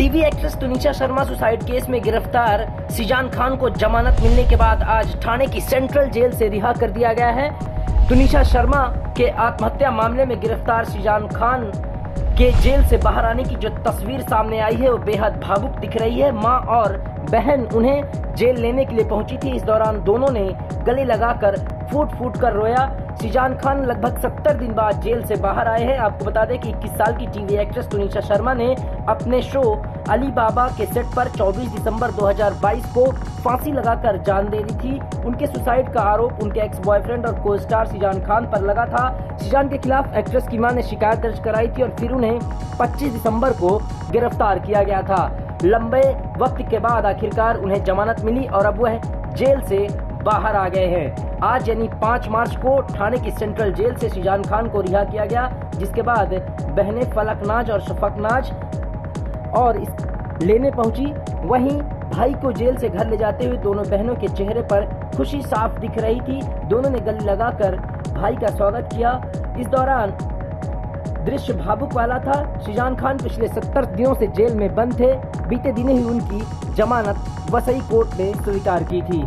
TV actress Tunisha Sharma suicide case में गिरफ़्तार। Cézanne Khan को जमानत मिलने के बाद आज थाने की सेंट्रल जेल से रिहा कर दिया गया है। तुनिशा शर्मा के आत्महत्या मामले में गिरफ़्तार सिजान खान के जेल से बाहर आने की जो तस्वीर सामने आई है, वो बेहद भावुक दिख रही है। माँ और बहन उन्हें जेल लेने के लिए पहुँची थी। इस दौरान दोनों ने गले लगाकर फूट फूट कर रोया। सिजान खान लगभग 70 दिन बाद जेल से बाहर आए हैं। आपको बता दें कि 21 साल की टीवी एक्ट्रेस तुनिशा शर्मा ने अपने शो अली बाबा के सेट पर 24 दिसंबर 2022 को फांसी लगाकर जान दे दी थी। उनके सुसाइड का आरोप उनके एक्स बॉयफ्रेंड और को स्टार सिजान खान पर लगा था। सिजान के खिलाफ एक्ट्रेस की माँ ने शिकायत दर्ज कराई थी और फिर उन्हें 25 दिसंबर को गिरफ़्तार किया गया था। लंबे वक्त के बाद आखिरकार उन्हें जमानत मिली और अब वह जेल से बाहर आ गए हैं। आज यानी 5 मार्च को थाने की सेंट्रल जेल से शिजान खान को रिहा किया गया, जिसके बाद बहनें फलकनाज और शफकनाज और लेने पहुँची। वहीं भाई को जेल से घर ले जाते हुए दोनों बहनों के चेहरे पर खुशी साफ़ दिख रही थी। दोनों ने गले लगाकर भाई का स्वागत किया। इस दौरान दृश्य भावुक वाला था। शिजान खान पिछले सत्तर दिनों से जेल में बंद थे। बीते दिने ही उनकी जमानत वसई कोर्ट ने स्वीकार की थी।